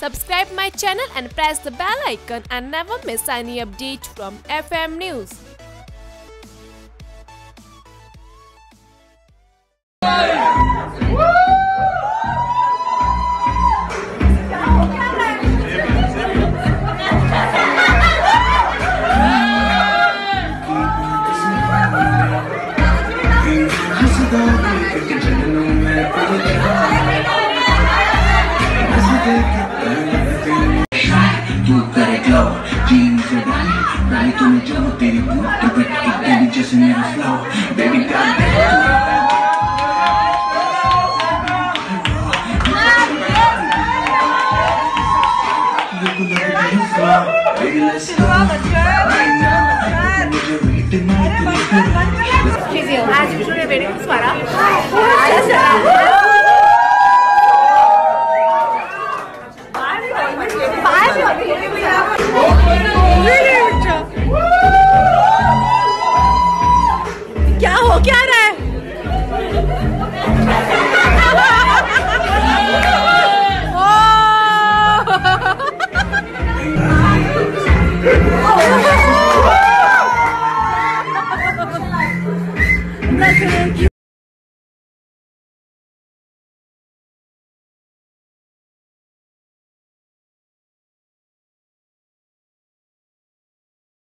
Subscribe my channel and press the bell icon and never miss any update from FM News. तू करे glow jeans से डाली डाली तूने जो तेरी बूट पे टिक बेबी जैसे मेरा फ्लो बेबी का Baby, let's go right now. मुझे wait tonight. As usual, we're waiting for Swara. Thank you.